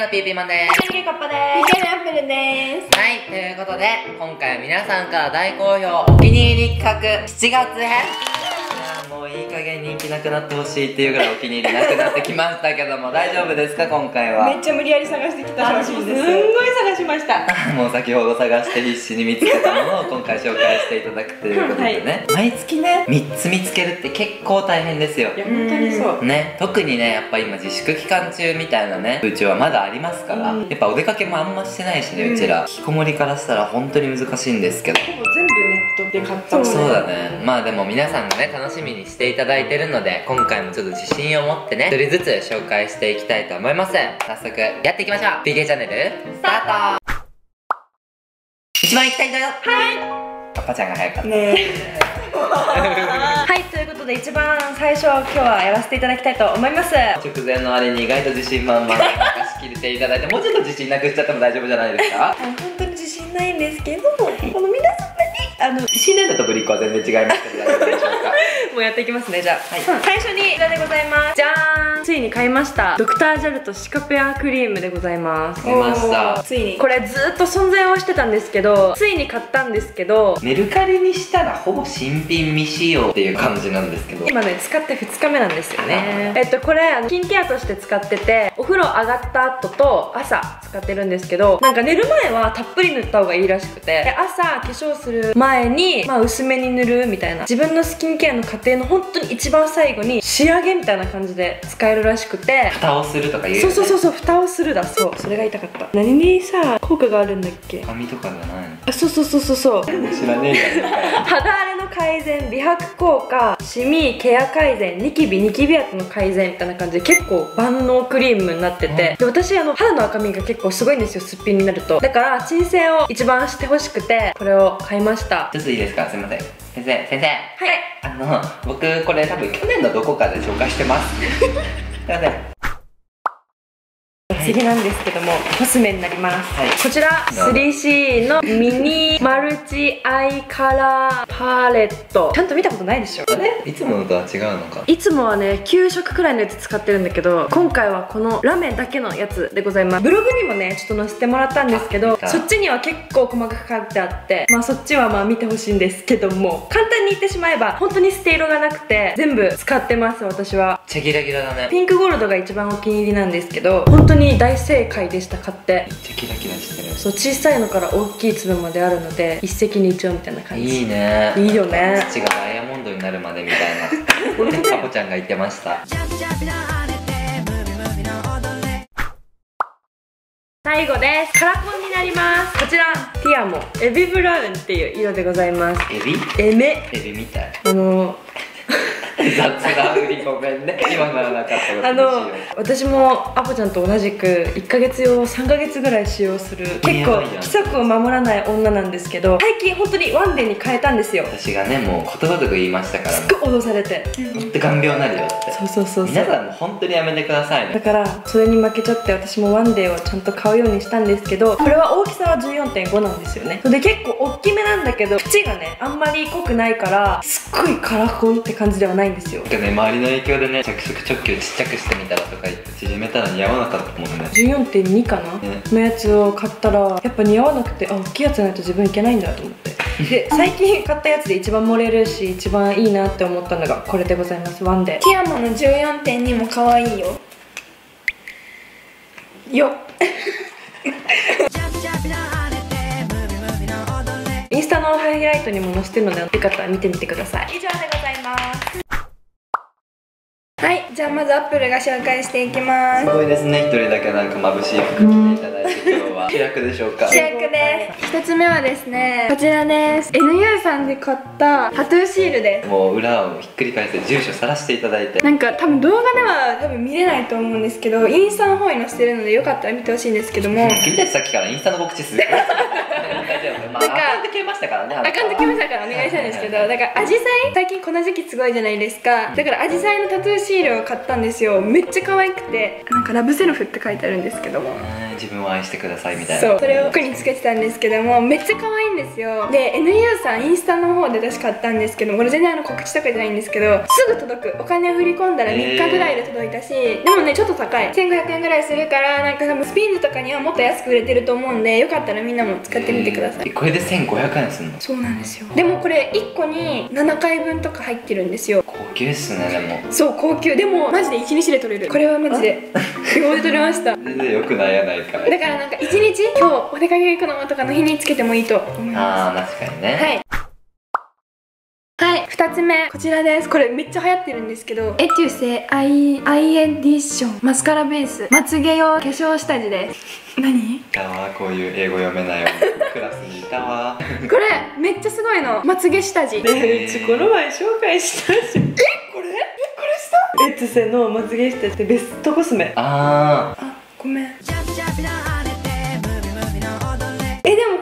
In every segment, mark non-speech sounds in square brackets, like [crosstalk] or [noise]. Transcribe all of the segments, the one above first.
のピーピーマンです。ケカッパです。ケアップルです。はいということで今回は皆さんから大好評お気に入り企画7月編。もういい加減人気なくなってほしいっていうぐらいお気に入りなくなってきましたけども大丈夫ですか今回は？めっちゃ無理やり探してきた商品です。すんごいました。[laughs] もう先ほど探して必死に見つけたものを [laughs] 今回紹介していただくということでね、毎月ね3つ見つけるって結構大変ですよ。いや本当にそう。ね、特にねやっぱ今自粛期間中みたいなね風潮はまだありますから、うん。やっぱお出かけもあんましてないしね、うちら。引きこもりからしたら本当に難しいんですけど。ほぼ全部ネットで買ったもんねそうだね。まあでも皆さんがね楽しみにしていただいてるので今回もちょっと自信を持ってね一人ずつ紹介していきたいと思います。早速やっていきましょう。PK チャンネルスタート一番行きたいんだよ。はい。パパちゃんが早かった。ね [laughs] はいということで一番最初今日はやらせていただきたいと思います。直前のあれに意外と自信満々。に参加しきれていただいてもうちょっと自信なくしちゃっても大丈夫じゃないですか？本当に自信ないんですけどこの皆様にあの自信ないのとぶりっ子は全然違いますけど大丈夫でしょうか？[laughs] もうやっていきますねじゃあ、はい。最初にこちらでございます。じゃーんついに買いました。ドクタージャルとシカペアクリームでございます。出ました。ついに。これずっと存在はしてたんですけどついに買ったんですけどメルカリにしたらほぼ新品未使用っていう感じなんですけど。今ね使って2日目なんですよね。えっとこれあのスキンケアとして使っててお風呂上がった後と朝使ってるんですけどなんか寝る前はたっぷり塗った方がいいらしくてで朝化粧する前に、まあ、薄めに塗るみたいな自分のスキンケアの過程の本当に一番最後に仕上げみたいな感じで使えるらしくて。蓋をするとか言うよ、ね、そうそうそうそう蓋をするだ。そうそれが言いたかった。何にさ効果があるんだっけ。紙とかじゃないの。あそうそうそうそうそう。知らねえじゃん肌荒れの改善美白効果シミケア改善ニキビニキビ跡の改善みたいな感じで結構万能クリームになってて、で私あの肌の赤みが結構すごいんですよすっぴんになると。だから鎮静を一番してほしくてこれを買いました。ちょっといいですか？すいません。先生先生。はい。あの僕これ多分去年のどこかで紹介してます [laughs] すいません次なんですけどもコスメになります、はい。こちら 3C のミニマルチアイカラーパレット。ちゃんと見たことないでしょ？あれいつものとは違うのか。いつもはね9色くらいのやつ使ってるんだけど今回はこのラメだけのやつでございます。ブログにもねちょっと載せてもらったんですけどあそっちには結構細かく書いてあってまあそっちはまあ見てほしいんですけども簡単に言ってしまえば本当に捨て色がなくて全部使ってます私は。めっちゃギラギラだね。ピンクゴールドが一番お気に入りなんですけど本当に大正解でした買って。めっちゃキラキラしてる。そう小さいのから大きい粒まであるので一石二鳥みたいな感じ。いいね。いいよね。土がダイヤモンドになるまでみたいな。[laughs] カポちゃんが言ってました。最後です。カラコンになります。こちらティアモ。エビブラウンっていう色でございます。エビ？エメ。エビみたい。あの雑な売りごめんね。[laughs] 今ならなかったあの私もアポちゃんと同じく1ヶ月用を3ヶ月ぐらい使用する結構規則を守らない女なんですけど最近本当にワンデーに変えたんですよ。私がねもうことごとく言いましたから。すっごい脅されて。ほんと眼病になるよって。そうそうそうそう。皆さんも本当にやめてくださいね。だからそれに負けちゃって私もワンデーをちゃんと買うようにしたんですけどこれは大きさは14.5なんですよね。で結構大きめなんだけど縁がねあんまり濃くないからすっごいカラコンって感じではないんですよ。ね周りの影響でね着色直球ちっちゃくしてみたらとか言って縮めたら似合わなかったもんね。14.2かな、ね。のやつを買ったらやっぱ似合わなくてあ大きいやつじゃないと自分いけないんだと思って。[laughs] で最近買ったやつで一番盛れるし一番いいなって思ったのがこれでございます。ワンデー。ティアマの14.2も可愛いよ。よっ。[laughs] インスタのハイライトにも載せてるのでよかったら見てみてください。以上でございますはいじゃあまずアップルが紹介していきます。すごいですね。一人だけなんか眩しい服着ていただいて今日は。[laughs] 主役でしょうか？主役です。一つ目はですねこちらです。NU さんで買ったタトゥーシールです。もう裏をひっくり返して住所さらしていただいて。なんか多分動画では多分見れないと思うんですけどインスタの方に載せてるのでよかったら見てほしいんですけども。君たちさっきからインスタの告知する？[laughs] 大丈夫。まあなんかアカウント消えましたからねアカウント来ましたからお願いしたいんですけどだからアジサイ最近この時期すごいじゃないですか。だからアジサイのタトゥーシールシールを買ったんですよ。めっちゃ可愛くて。なんかラブセルフって書いてあるんですけども。ね自分を愛してくださいみたいな。そう。それを服につけてたんですけどもめっちゃ可愛いんですよ。で NU さんインスタの方で私買ったんですけどこれ全然あの告知とかじゃないんですけどすぐ届く。お金を振り込んだら3日ぐらいで届いたし、でもねちょっと高い。1500円ぐらいするからなんか多分スピーンズとかにはもっと安く売れてると思うんでよかったらみんなも使ってみてください、えーこれで1500円すんの？そうなんですよ。でもこれ1個に7回分とか入ってるんですよ。高級っすねでも。そう高級。でもマジで1日で取れる。これはマジで。秒で取れました。[laughs] 全然よくないやないだからなんか1日今日お出かけ行くのとかの日につけてもいいと思いまあー確かにね。すはい。はい。2つ目こちらです。これめっちゃ流行ってるんですけどエチュセアイアイエディションマスカラベースまつげ用化粧下地です。何？いたわこういう英語読めないよクラスにいたわこれめっちゃすごいの。まつげ下地。ねえ。うちこの前紹介したじゃん。えこれ？えこれした？エツセのまつげ下ってベストコスメ。ああごめん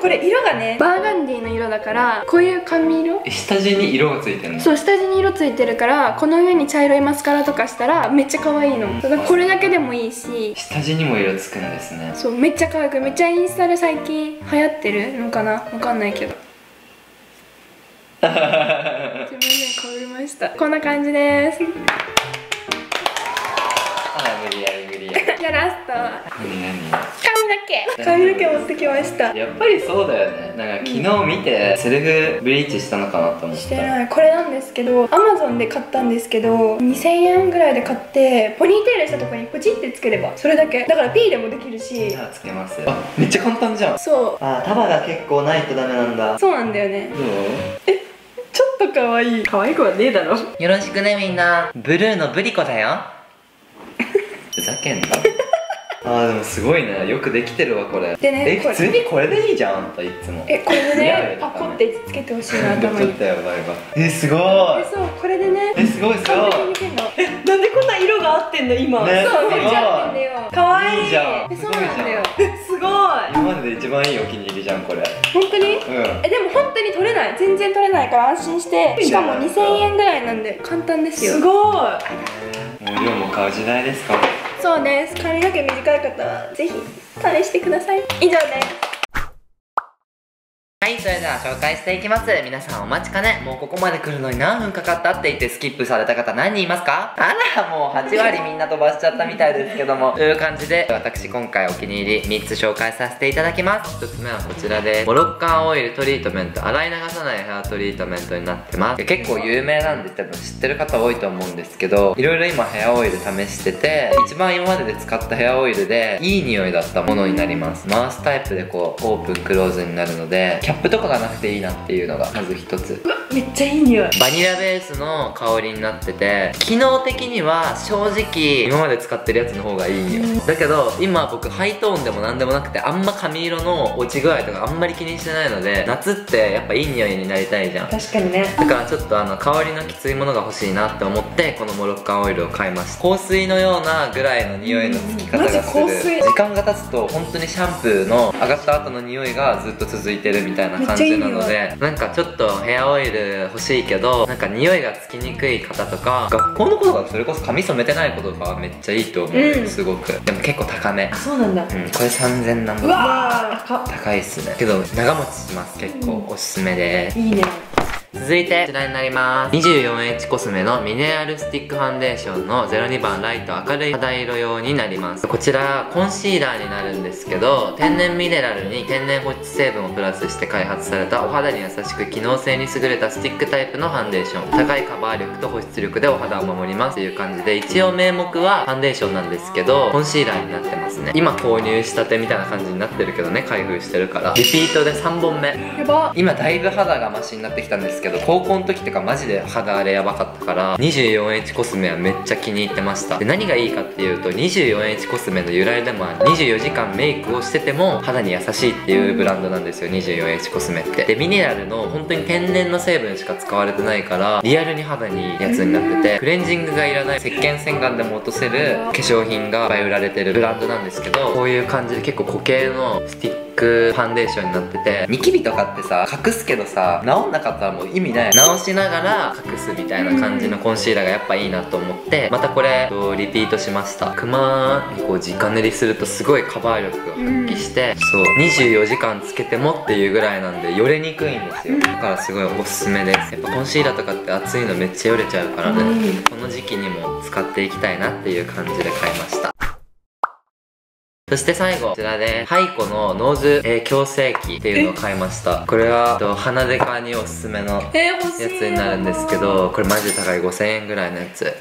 これ色がねバーガンディの色だからこういう髪色？ー下地に色がついてんの。そう下地に色ついてるからこの上に茶色いマスカラとかしたらめっちゃ可愛いの。だからこれだけでもいいし。下地にも色つくんですね。そうめっちゃ可愛くめっちゃインスタで最近流行ってる？のかな？わかんないけど。すいませんかぶりました。こんな感じです無理やりじゃあラスト。何何髪の毛。髪の毛持ってきました。やっぱりそうだよね。なんか昨日見てセルフブリーチしたのかなと思った。してない。これなんですけどアマゾンで買ったんですけど2000円ぐらいで買ってポニーテールしたところにポチってつければそれだけ。だから P でもできるし。じゃあつけますあめっちゃ簡単じゃん。そう。あー束が結構ないとダメなんだ。そうなんだよね。どう？ちょっと可愛い可愛くはねえだろ。よろしくねみんな。ブルーのブリコだよ。ふざけんなあーでもすごいね。よくできてるわこれ。でねこれ。え普通にこれでいいじゃんあんたいつも。えこれで似合うね。よパコってつけてほしいな [laughs] ちょ頭にっとやばいわ。えすごい。えそうこれでね。えすごいすごい。完璧にいけんの。なんでこんな色が合ってんの今、ねそうすごいめっちゃ合ってんだよ。可愛い。いい。じゃん。えそうなんだよ。すごい今までで一番いいお気に入りじゃんこれ。本当に？うん。えでも本当に取れない。全然取れないから安心して。しかも2000円ぐらいなんで簡単ですよ。すごい。もう色も買う時代ですか？そうです。髪の毛短い方はぜひ試してください。以上ですはいそれでは紹介していきます。皆さんお待ちかね。もうここまで来るのに何分かかったって言ってスキップされた方何人いますか？あらもう8割みんな飛ばしちゃったみたいですけども。[laughs] という感じで私今回お気に入り3つ紹介させていただきます。1つ目はこちらです。モロッカンオイルトリートメント洗い流さないヘアトリートメントになってます。結構有名なんで多分知ってる方多いと思うんですけどいろいろ今ヘアオイル試してて一番今までで使ったヘアオイルでいい匂いだったものになります。回すタイプでこうオープンクローズになるのでキャップとかがなくていいなっていうのがまず一つ。めっちゃいい匂い。バニラベースの香りになってて機能的には正直今まで使ってるやつの方がいいん。よだけど今僕ハイトーンでも何でもなくてあんま髪色の落ち具合とかあんまり気にしてないので夏ってやっぱいい匂いになりたいじゃん。確かにね。だからちょっとあの香りのきついものが欲しいなって思ってこのモロッカンオイルを買いました。香水のようなぐらいの匂いのつき方がする。マジ香水。時間が経つと本当にシャンプーの上がった後の匂いがずっと続いてるみたいな感じなのめっちでなんかちょっとヘアオイル欲しいけどなんか匂いがつきにくい方とか学校の子とかそれこそ髪染めてない子とかはめっちゃいいと思う、うん。すごく。でも結構高め。あそうなんだ。うん。これ3000何うぼわーか高いっすね。けど長持ちします。結構おすすめで。すいいね続いて。こちらになります。24H コスメのミネラルスティックファンデーションの02番ライト明るい肌色用になります。こちらコンシーラーになるんですけど天然ミネラルに天然保湿成分をプラスして開発されたお肌に優しく機能性に優れたスティックタイプのファンデーション。高いカバー力と保湿力でお肌を守ります。という感じで一応名目はファンデーションなんですけどコンシーラーになってますね。今購入したてみたいな感じになってるけどね開封してるから。リピートで3本目。今だいぶ肌がマシになってきたんですけど高校の時とかマジで肌荒れやばかったから 24H コスメはめっちゃ気に入ってました。で何がいいかっていうと 24H コスメの由来でもある。24時間メイクをしてても肌に優しいっていうブランドなんですよ 24H コスメって。でミネラルの本当に天然の成分しか使われてないからリアルに肌にいいやつになっててクレンジングがいらない石鹸洗顔でも落とせる化粧品がいっぱい売られてるブランドなんですけどこういう感じで結構固形のスティッククファンデーションになっててニキビとかってさ隠すけどさ治んなかったらもう意味ない。治しながら隠すみたいい感じのコンシーラーがやっぱいいなと思ってまたこれリピートしました。クマにこう直塗りするとすごいカバー力が発揮して、そう。24時間つけてもっていうぐらいなんでよれにくいんですよ。だからすごいおすすめです。やっぱコンシーラーとかって暑いのめっちゃよれちゃうからね、この時期にも使っていきたいなっていう感じで買いましたそして最後、こちらで、ハイコのノーズ、えー矯正器っていうのを買いました。これは、と鼻デカにおすすめのやつになるんですけど、これマジで高い。5000円ぐらいのやつ。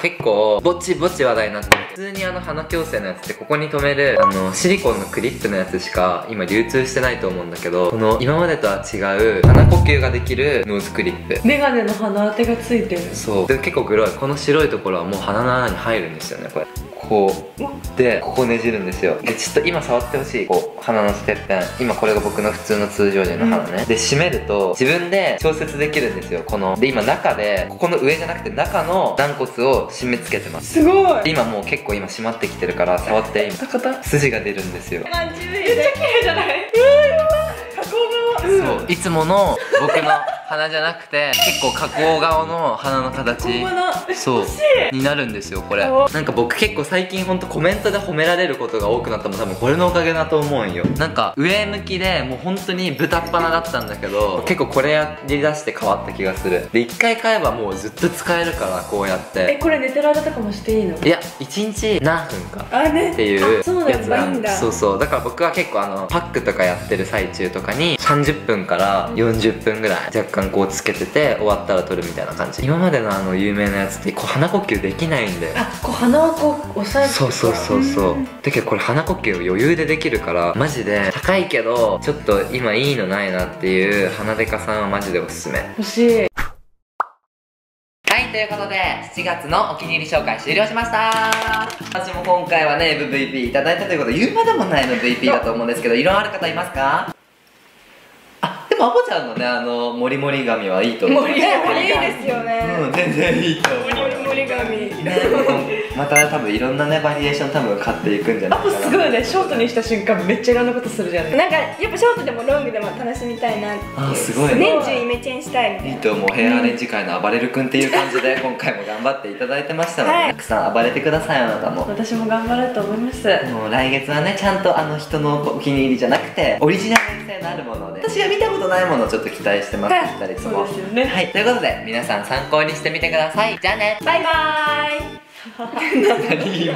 結構、ぼちぼち話題になってて、普通にあの鼻矯正のやつってここに留める、あの、シリコンのクリップのやつしか今流通してないと思うんだけど、この今までとは違う鼻呼吸ができるノーズクリップ。メガネの鼻当てがついてる。そう。で結構グロい。この白いところはもう鼻の穴に入るんですよねこれこうでここねじるんですよ。でちょっと今触ってほしいこう鼻のてっぺん今これが僕の普通の通常時の鼻ね、で締めると自分で調節できるんですよ。こので今中でここの上じゃなくて中の軟骨を締め付けてます。すごい。で今もう結構今締まってきてるから触って今筋が出るんですよ。ちゃ綺麗じゃない？うわー加工がうんそう。いつもの僕の鼻じゃなくて結構加工顔の鼻の形そう。になるんですよこれ。お。なんか僕結構最近ほんとコメントで褒められることが多くなったのも多分これのおかげだと思うんよ。なんか上向きでもう本当に豚っ鼻だったんだけど結構これやりだして変わった気がする。で一回買えばもうずっと使えるからこうやっえてこれ寝てる間とかもしていいの？いや1日何分かあね。っていうあそうなんだ。やつなんだ。そうそう。だから僕は結構あのパックとかやってる最中とかに30分から40分ぐらい。若干こうつけてて終わったら取るみたいな感じ。今までのあの有名なやつってこう鼻呼吸できないんであこう鼻をこう押さえてそうそうそうそう。だけどこれ鼻呼吸を余裕でできるからマジで高いけどちょっと今いいのないなっていう鼻デカさんはマジでおすすめ。欲しい。はい、ということで、7月のお気に入り紹介終了しました。私も今回はね、MVP いただいたということで、言うまでもない MVP だと思うんですけど、色々ある方いますか？もアボちゃんのね、あの、モリモリ髪はいいと思う。モリねこれいいですよねうん、全然いいと思う。モリモリ髪ね、また多分いろんなね、バリエーション多分買っていくんじゃないかな。あとすごいね。ショートにした瞬間めっちゃいろんなことするじゃんなんかやっぱショートでもロングでも楽しみたいなあすごいね。年中イメチェンしたいみたいな。いいと思う。ヘアアレンジ界の暴れる君っていう感じで [laughs] 今回も頑張っていただいてましたので、はい。たくさん暴れてくださいあなたも。私も頑張ろうと思います。もう来月はねちゃんとあの人のお気に入りじゃなくてオリジナル性のあるもので私が見たことないものをちょっと期待してますはい二人とそもうです。よねはい。ということで皆さん参考にしてみてください。じゃあね。バイバーイ [laughs] 何今